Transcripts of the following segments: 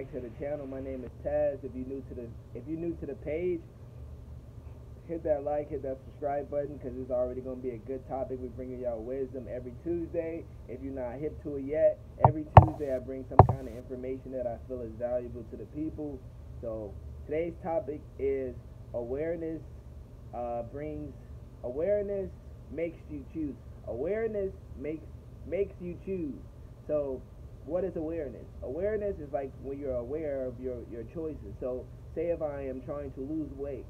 back to the channel. My name is Tez. If you're new to the if you're new to the page, hit that like, hit that subscribe button because it's already gonna be a good topic. We're bringing y'all wisdom every Tuesday. If you're not hip to it yet, every Tuesday I bring some kind of information that I feel is valuable to the people. So today's topic is awareness uh, brings awareness makes you choose. Awareness makes makes you choose. So what is awareness? Awareness is like when you're aware of your, your choices. So say if I am trying to lose weight,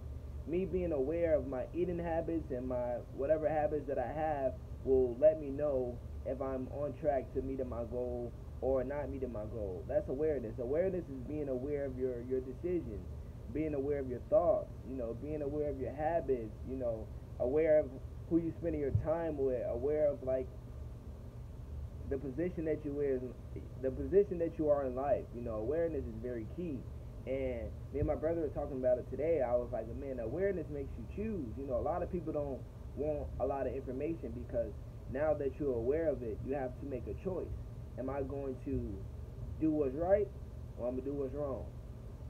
me being aware of my eating habits and my whatever habits that I have will let me know if I'm on track to meeting my goal or not meeting my goal. That's awareness. Awareness is being aware of your, your decisions, being aware of your thoughts, you know, being aware of your habits, you know, aware of who you're spending your time with, aware of like the position that you in, the position that you are in life. You know, awareness is very key. And me and my brother were talking about it today. I was like, man, awareness makes you choose. You know, a lot of people don't want a lot of information because now that you're aware of it, you have to make a choice. Am I going to do what's right or I'm going to do what's wrong?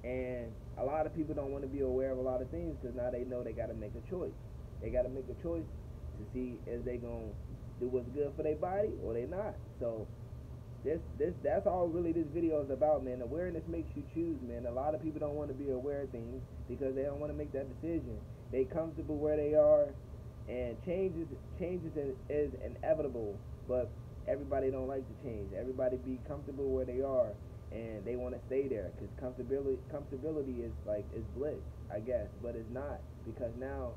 And a lot of people don't want to be aware of a lot of things because now they know they got to make a choice. They got to make a choice to see if they going to do what's good for their body or they not. So this this that's all really this video is about, man. Awareness makes you choose, man. A lot of people don't want to be aware of things because they don't want to make that decision. They comfortable where they are, and changes changes is, is inevitable. But everybody don't like to change. Everybody be comfortable where they are, and they want to stay there because comfortability comfortability is like is bliss, I guess, but it's not because now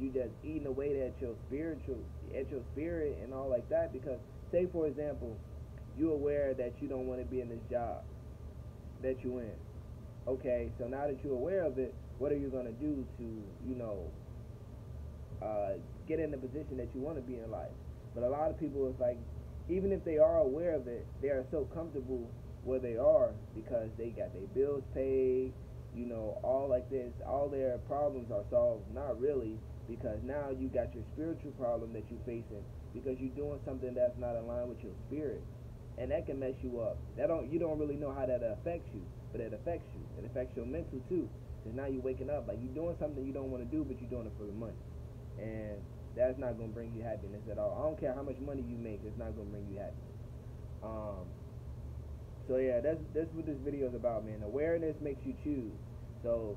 you just eating away at your spiritual at your spirit and all like that because say for example you're aware that you don't want to be in this job that you in okay? So now that you're aware of it what are you going to do to you know uh, get in the position that you want to be in life? But a lot of people is like even if they are aware of it they are so comfortable where they are because they got their bills paid you know all like this all their problems are solved. Not really because now you got your spiritual problem that you're facing because you're doing something that's not aligned with your spirit. And that can mess you up. That don't you don't really know how that affects you but it affects you. It affects your mental too. Because now you're waking up like you're doing something you don't want to do but you're doing it for the money. And that's not going to bring you happiness at all. I don't care how much money you make it's not going to bring you happiness. Um so yeah that's that's what this video is about man. Awareness makes you choose. So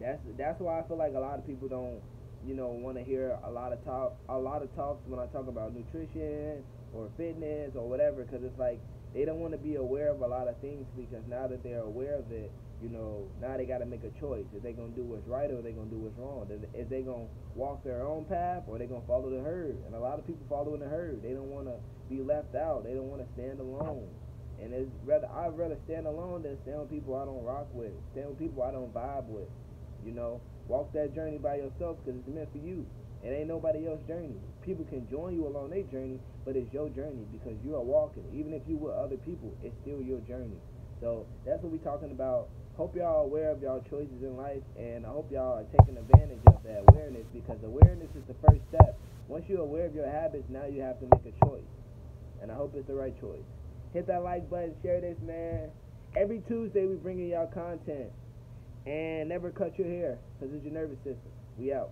that's that's why i feel like a lot of people don't you know, want to hear a lot of talk, a lot of talks when I talk about nutrition or fitness or whatever, because it's like they don't want to be aware of a lot of things because now that they're aware of it, you know, now they got to make a choice. Is they gonna do what's right or they gonna do what's wrong? Is they gonna walk their own path or they gonna follow the herd? And a lot of people following the herd. They don't want to be left out. They don't want to stand alone. And it's rather I'd rather stand alone than stand with people I don't rock with, stand with people I don't vibe with. You know, walk that journey by yourself because it's meant for you. It ain't nobody else's journey. People can join you along their journey, but it's your journey because you are walking. Even if you with other people, it's still your journey. So that's what we're talking about. Hope y'all are aware of y'all choices in life, and I hope y'all are taking advantage of that awareness because awareness is the first step. Once you're aware of your habits, now you have to make a choice, and I hope it's the right choice. Hit that like button, share this, man. Every Tuesday we bringing y'all content. And never cut your hair because it's your nervous system. We out.